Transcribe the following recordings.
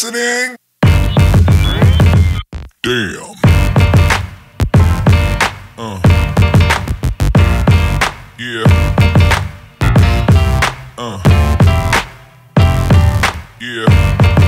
listening? Damn. Uh. Yeah. Uh. Yeah.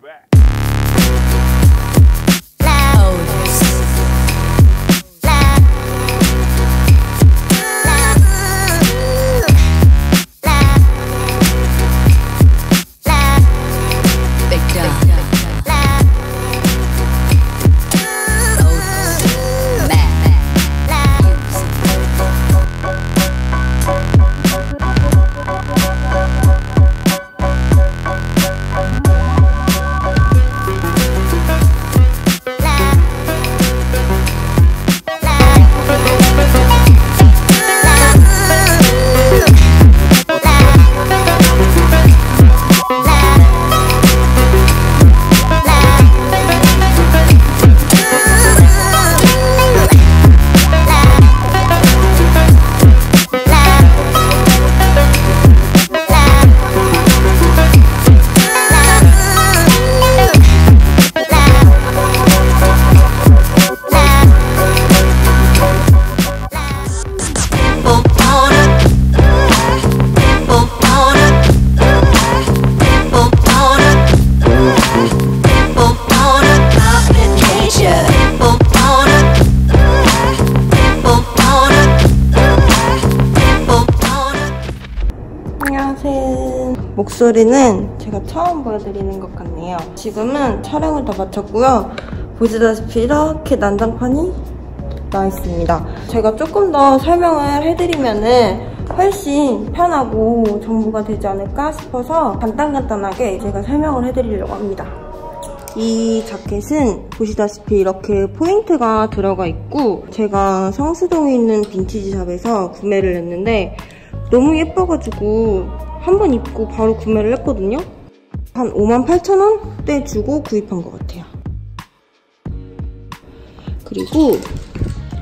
목소리는 제가 처음 보여드리는 것 같네요. 지금은 촬영을 다 마쳤고요. 보시다시피 이렇게 난장판이 나 있습니다. 제가 조금 더 설명을 해드리면은 훨씬 편하고 정보가 되지 않을까 싶어서 간단간단하게 제가 설명을 해드리려고 합니다. 이 자켓은 보시다시피 이렇게 포인트가 들어가 있고 제가 성수동에 있는 빈티지 샵에서 구매를 했는데 너무 예뻐가지고 한 번 입고 바로 구매를 했거든요. 한 58,000원대 주고 구입한 것 같아요. 그리고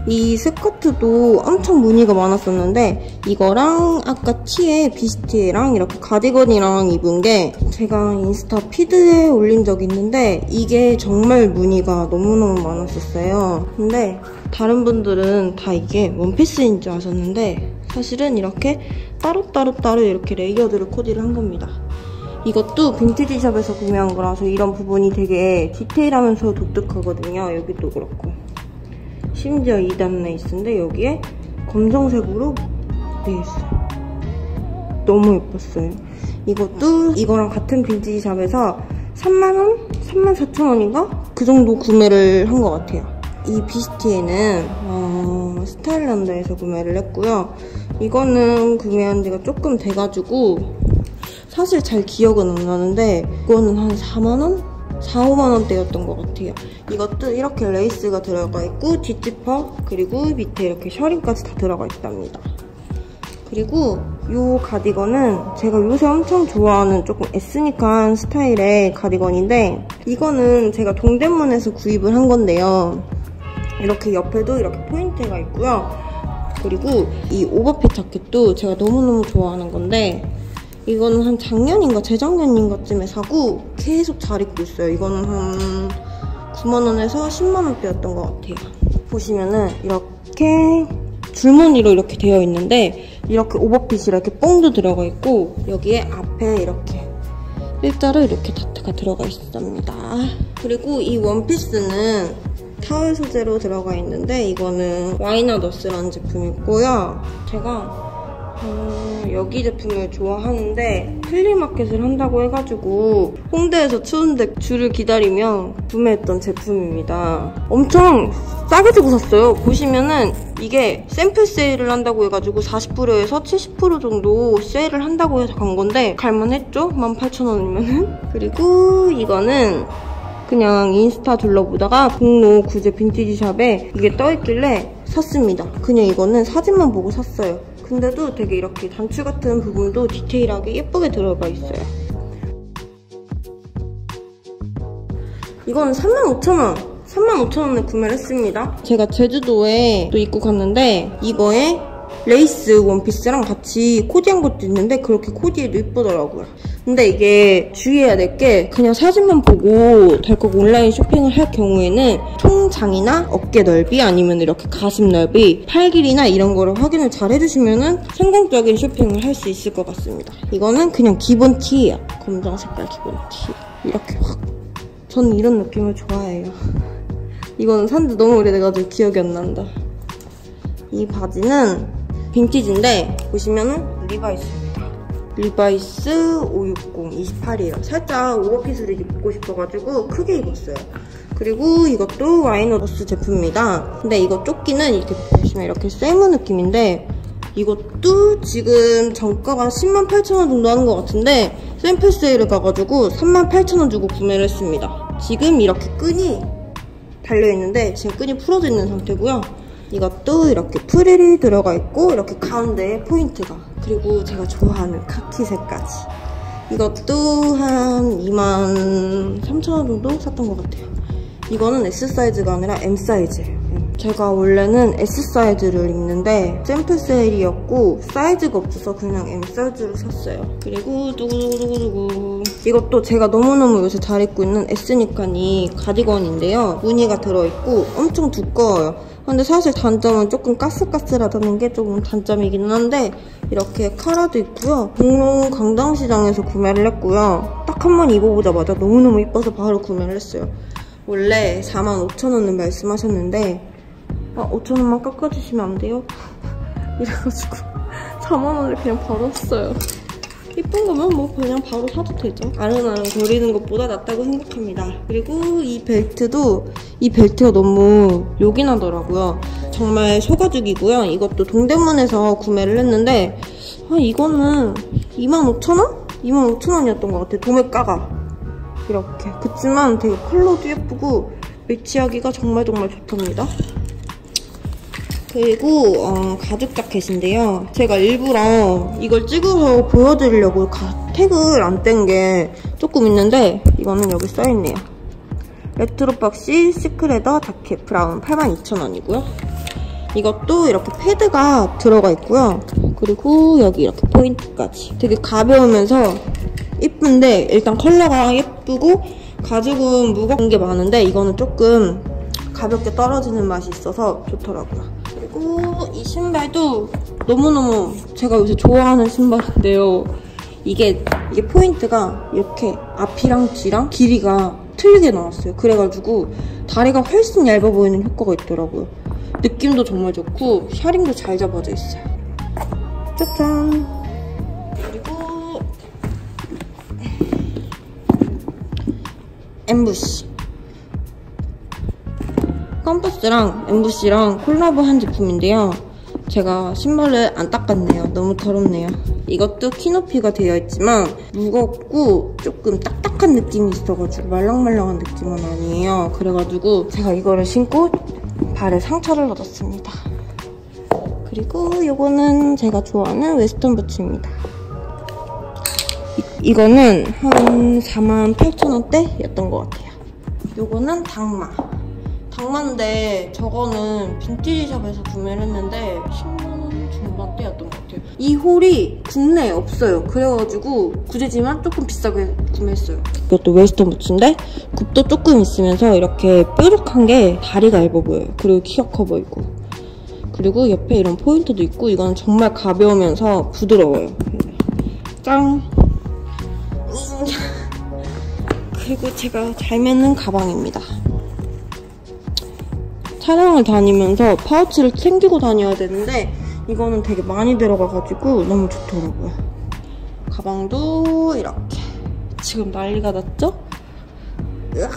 이 스커트도 엄청 무늬가 많았었는데 이거랑 아까 티에 비스티랑 이렇게 가디건이랑 입은 게 제가 인스타 피드에 올린 적 있는데 이게 정말 무늬가 너무너무 많았었어요. 근데 다른 분들은 다 이게 원피스인 줄 아셨는데 사실은 이렇게 따로따로 따로 이렇게 layered를 코디를 한 겁니다. 이것도 빈티지 샵에서 구매한 거라서 이런 부분이 되게 디테일하면서 독특하거든요. 여기도 그렇고. 심지어 2단 레이스인데 여기에 검정색으로 되어 있어요. 너무 예뻤어요. 이것도 이거랑 같은 빈티지 샵에서 3만원? 34,000원인가? 그 정도 구매를 한 것 같아요. 이 bustier는 어, 스타일난다에서 구매를 했고요. 이거는 구매한 지가 조금 돼가지고 사실 잘 기억은 안 나는데 이거는 한 4만원? 4, 5만원대였던 것 같아요. 이것도 이렇게 레이스가 들어가 있고 뒷지퍼 그리고 밑에 이렇게 셔링까지 다 들어가 있답니다. 그리고 이 가디건은 제가 요새 엄청 좋아하는 조금 에스닉한 스타일의 가디건인데 이거는 제가 동대문에서 구입을 한 건데요. 이렇게 옆에도 이렇게 포인트가 있고요. 그리고 이 오버핏 자켓도 제가 너무너무 좋아하는 건데 이거는 한 작년인가 재작년인가쯤에 사고 계속 잘 입고 있어요. 이거는 한 9만원에서 10만원대였던 것 같아요. 보시면은 이렇게 줄무늬로 이렇게 되어 있는데 이렇게 오버핏이라 이렇게 뽕도 들어가 있고 여기에 앞에 이렇게 일자로 이렇게 다트가 들어가 있습니다. 그리고 이 원피스는 타월 소재로 들어가 있는데 이거는 와이낫어스라는 제품이고요. 제가 어, 여기 제품을 좋아하는데 flea market을 한다고 해가지고 홍대에서 추운데 줄을 기다리며 구매했던 제품입니다. 엄청 싸게 주고 샀어요. 보시면은 이게 샘플 세일을 한다고 해가지고 40%에서 70% 정도 세일을 한다고 해서 간 건데 갈만했죠? 18,000원이면은 그리고 이거는 그냥 인스타 둘러보다가 종로 구제 빈티지 샵에 이게 떠있길래 샀습니다. 그냥 이거는 사진만 보고 샀어요. 근데도 되게 이렇게 단추 같은 부분도 디테일하게 예쁘게 들어가 있어요. 이건 35,000원! 35,000원에 구매를 했습니다. 제가 제주도에 또 입고 갔는데 이거에 레이스 원피스랑 같이 코디한 것도 있는데 그렇게 코디해도 이쁘더라고요. 근데 이게 주의해야 될 게 그냥 사진만 보고 덜컥 온라인 쇼핑을 할 경우에는 통장이나 어깨 넓이 아니면 이렇게 가슴 넓이, 팔 길이나 이런 거를 확인을 잘 해주시면 성공적인 쇼핑을 할 수 있을 것 같습니다. 이거는 그냥 기본 티예요. 검정 색깔 기본 티. 이렇게 확. 저는 이런 느낌을 좋아해요. 이거는 산지 너무 오래돼가지고 기억이 안 난다. 이 바지는 빈티지인데 보시면은 리바이스입니다. 리바이스 560 28이에요. 살짝 오버핏을 입고 싶어가지고 크게 입었어요. 그리고 이것도 와이낫어스 제품입니다. 근데 이거 조끼는 이렇게 보시면 이렇게 세무 느낌인데 이것도 지금 정가가 10만 8천 원 정도 하는 것 같은데 샘플 세일을 가가지고 3만 8천 원 주고 구매를 했습니다. 지금 이렇게 끈이 달려있는데 지금 끈이 풀어져 있는 상태고요. 이것도 이렇게 프릴이 들어가 있고 이렇게 가운데에 포인트가 그리고 제가 좋아하는 카키색까지 이것도 한 2만 3천 원 정도 샀던 것 같아요. 이거는 S 사이즈가 아니라 M 사이즈예요. 제가 원래는 S 사이즈를 입는데 샘플 세일이었고 사이즈가 없어서 그냥 M 사이즈로 샀어요. 그리고 두구두구두구두구 이것도 제가 너무너무 요새 잘 입고 있는 ethnic한 이 가디건인데요. 무늬가 들어있고 엄청 두꺼워요. 근데 사실 단점은 조금 까슬까슬하다는 게 조금 단점이기는 한데 이렇게 카라도 있고요. 종로 강당시장에서 구매를 했고요. 딱 한 번 입어보자마자 너무너무 이뻐서 바로 구매를 했어요. 원래 45,000원을 말씀하셨는데 아 5,000원만 깎아주시면 안 돼요? 이래가지고 4만원을 그냥 벌었어요. 이쁜 거면 뭐 그냥 바로 사도 되죠. 아른아른 거리는 것보다 낫다고 생각합니다. 그리고 이 벨트도 이 벨트가 너무 요긴하더라고요. 정말 소가죽이고요. 이것도 동대문에서 구매를 했는데 아, 이거는 25,000원? 25,000원이었던 것 같아요. 도매가가. 이렇게. 그치만 되게 컬러도 예쁘고 매치하기가 정말 정말 좋답니다. 그리고 어, 가죽 자켓인데요. 제가 일부러 이걸 찍어서 보여드리려고 가- 태그를 안뗀 게 조금 있는데 이거는 여기 써있네요. retro boxy chic leather jacket brown 82,000원이고요. 이것도 이렇게 패드가 들어가 있고요. 그리고 여기 이렇게 포인트까지. 되게 가벼우면서 이쁜데 일단 컬러가 예쁘고 가죽은 무거운 게 많은데 이거는 조금 가볍게 떨어지는 맛이 있어서 좋더라고요. 신발도 너무너무 제가 요새 좋아하는 신발인데요. 이게 이게 포인트가 이렇게 앞이랑 뒤랑 길이가 틀리게 나왔어요. 그래가지고 다리가 훨씬 얇아 보이는 효과가 있더라고요. 느낌도 정말 좋고 shirring도 잘 잡아져 있어요. 짜잔. 그리고 AMBUSH. Converse랑 AMBUSH랑 콜라보한 제품인데요. 제가 신발을 안 닦았네요. 너무 더럽네요. 이것도 키 높이가 되어 있지만 무겁고 조금 딱딱한 느낌이 있어가지고 말랑말랑한 느낌은 아니에요. 그래가지고 제가 이거를 신고 발에 상처를 얻었습니다. 그리고 이거는 제가 좋아하는 웨스턴 부츠입니다. 이, 거는 한 48,000원대였던 것 같아요. 요거는 당마. 닥마인데 저거는 빈티지 샵에서 구매를 했는데 10만원 중반대였던 것 같아요. 이 홀이 국내에 없어요. 그래가지고 구제지만 조금 비싸게 구매했어요. 이것도 웨스턴 부츠인데 굽도 조금 있으면서 이렇게 뾰족한 게 다리가 얇아 보여요. 그리고 키가 커 보이고. 그리고 옆에 이런 포인트도 있고 이건 정말 가벼우면서 부드러워요. 짱! 그리고 제가 잘 매는 가방입니다. 촬영을 다니면서 파우치를 챙기고 다녀야 되는데 이거는 되게 많이 들어가가지고 너무 좋더라고요. 가방도 이렇게 지금 난리가 났죠? 으악.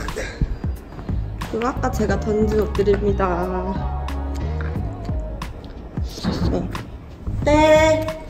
그리고 아까 제가 던진 옷들입니다. 네.